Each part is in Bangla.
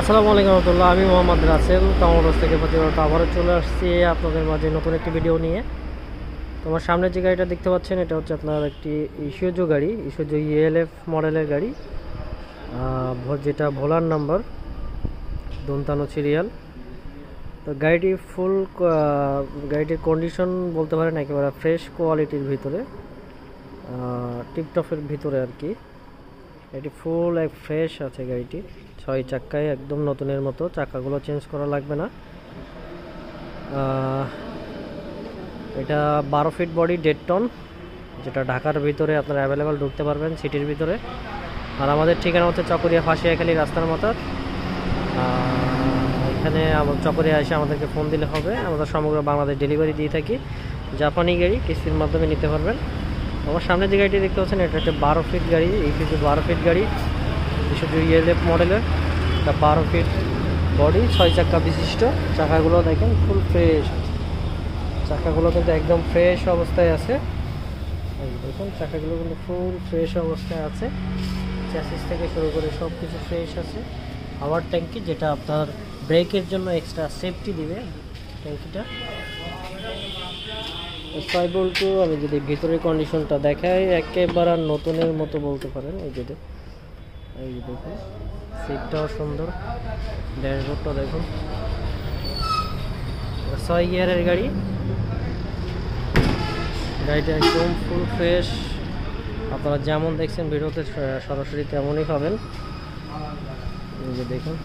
আসসালামু আলাইকুম রহমতুল্লাহ, আমি মোহাম্মদ রাসেল কামরস থেকে প্রতিবার আবারও চলে আসছি আপনাদের মাঝে নতুন একটি ভিডিও নিয়ে। তোমার সামনে যে গাড়িটা দেখতে পাচ্ছেন, এটা হচ্ছে আপনার একটি ইস্যুজো গাড়ি ইস্যুজো ইএলএফ মডেলের গাড়ি। যেটা ভোলার নাম্বার, দন্তানো সিরিয়াল। তো গাড়িটি ফুল গাড়িটির কন্ডিশন বলতে পারেন একেবারে ফ্রেশ কোয়ালিটির ভিতরে টিপটপের ভিতরে আর কি। এটি ফুল এক ফ্রেশ আছে গাড়িটি ছয় চাক্কায় একদম নতুনের মতো চাকাগুলো চেঞ্জ করা লাগবে না। এটা বারো ফিট বডি দেড় টন যেটা ঢাকার ভিতরে আপনারা অ্যাভেলেবেল ঢুকতে পারবেন সিটির ভিতরে। আর আমাদের ঠিকানা হচ্ছে চকরিয়া ফাঁসিয়াখালী রাস্তার মতো এখানে চকরিয়া এসে আমাদেরকে ফোন দিলে হবে। আমরা সমগ্র বাংলাদেশ ডেলিভারি দিয়ে থাকি। জাপানি গাড়ি কিস্তির মাধ্যমে নিতে পারবেন। আমার সামনে যে গাড়িটি দেখতে পাচ্ছেন, এটা হচ্ছে বারো ফিট গাড়ি, এই ফিট বারো ফিট গাড়ি। শুধু ইএলএফ মডেলের এটা বারো ফিট বডি ছয় চাকা বিশিষ্ট। চাকাগুলো দেখেন ফুল ফ্রেশ চাকাগুলো কিন্তু একদম ফ্রেশ অবস্থায় আছে। দেখুন, চাকাগুলো কিন্তু ফুল ফ্রেশ অবস্থায় আছে। চ্যাসিস থেকে শুরু করে সব কিছু ফ্রেশ আছে। হাওয়ার ট্যাঙ্কি যেটা আপনার ব্রেকের জন্য এক্সট্রা সেফটি দিবে ট্যাঙ্কিটা ছয় বল্টু আমি যদি ভিতরের কন্ডিশনটা দেখাই, একেবারে নতুনের মতো বলতে পারেন। এই যে এই দেখুন। সিটটাও সুন্দর। ড্যাশবোর্ডটা দেখুন। ছয় গিয়ারের গাড়ি। গাড়িটা একদম ফুল ফ্রেশ আপনারা যেমন দেখছেন ভিডিওতে সরাসরি তেমনই পাবেন। যে দেখুন।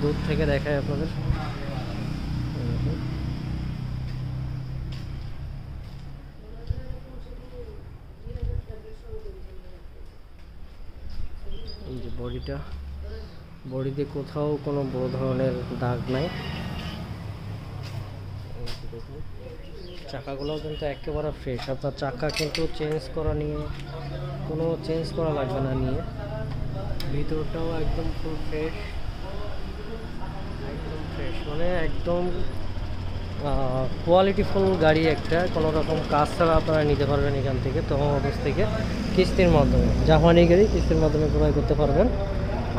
দূর থেকে দেখায় আপনাদের এই দেখুন। এই যে বডিটা। বডিতে কোথাও কোনো বড় ধরনের দাগ নাই। চাকাগুলোও কিন্তু একেবারে ফ্রেশ আপনার চাকা কিন্তু চেঞ্জ করা নিয়ে, কোনো চেঞ্জ করা লাগবে না নিয়ে। ভিতরটাও একদম ফুল ফ্রেশ একদম ফ্রেশ মানে একদম কোয়ালিটিফুল গাড়ি একটা, কোনো রকম কাজ ছাড়া আপনারা নিতে পারবেন এখান থেকে, তখন অফিস থেকে কিস্তির মাধ্যমে, জাপানি গাড়ি কিস্তির মাধ্যমে ক্রয় করতে পারবেন।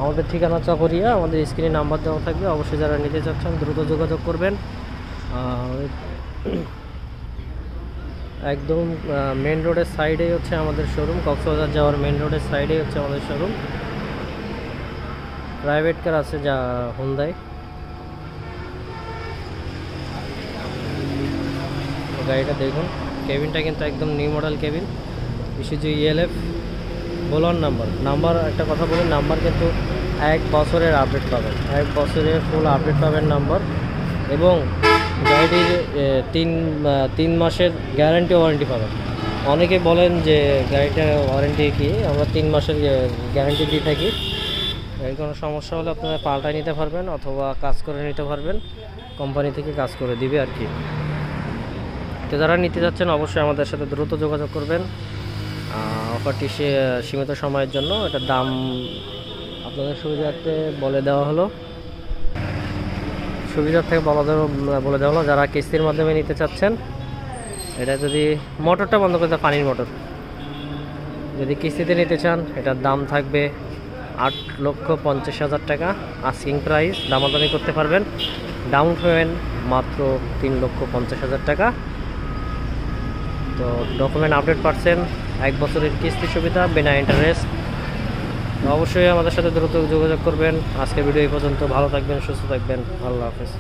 আমাদের ঠিকানা চকরিয়া, আমাদের স্ক্রিনে নাম্বার দেওয়া থাকবে, অবশ্যই যারা নিতে চাচ্ছেন দ্রুত যোগাযোগ করবেন। একদম মেন রোডের সাইডেই হচ্ছে আমাদের শোরুম কক্সবাজার যাওয়ার মেন রোডের সাইডেই হচ্ছে আমাদের শোরুম প্রাইভেট কার আছে যা হুন্দাই গাড়িটা দেখুন। কেবিনটা কিন্তু একদম new model cabin. Isuzu ELF Bolan number number একটা কথা বলি নাম্বার কিন্তু এক বছরের আপডেট পাবেন। এক বছরের ফুল আপডেট পাবেন নাম্বার এবং গাড়িটির তিন তিন মাসের গ্যারান্টি ওয়ারেন্টি পাবেন। অনেকে বলেন যে গাড়িটার ওয়ারেন্টি কি? আমরা তিন মাসের গ্যারান্টি দিয়ে থাকি। গাড়ির কোনো সমস্যা হলে আপনারা পাল্টায় নিতে পারবেন অথবা কাজ করে নিতে পারবেন। কোম্পানি থেকে কাজ করে দিবে আর কি। তো যারা নিতে যাচ্ছেন, অবশ্যই আমাদের সাথে দ্রুত যোগাযোগ করবেন। অফারটি সে, সীমিত সময়ের জন্য। এটার দাম আপনাদের সুবিধার্থে বলে দেওয়া হলো। সুবিধার থেকে বলা বলে দেওয়া হলো, যারা কিস্তির মাধ্যমে নিতে চাচ্ছেন, এটা যদি মোটরটা বন্ধ করে পানির মোটর। যদি কিস্তিতে নিতে চান, এটার দাম থাকবে আট লক্ষ পঞ্চাশ হাজার টাকা। আস্কিং প্রাইস, দামাদামি করতে পারবেন। ডাউন পেমেন্ট মাত্র তিন লক্ষ পঞ্চাশ হাজার টাকা। তো ডকুমেন্ট আপডেট পাচ্ছেন এক বছরের কিস্তি সুবিধা, বিনা ইন্টারেস্ট অবশ্যই আমাদের সাথে দ্রুত যোগাযোগ করবেন। আজকের ভিডিও এই পর্যন্ত। ভালো থাকবেন, সুস্থ থাকবেন। আল্লাহ হাফেজ।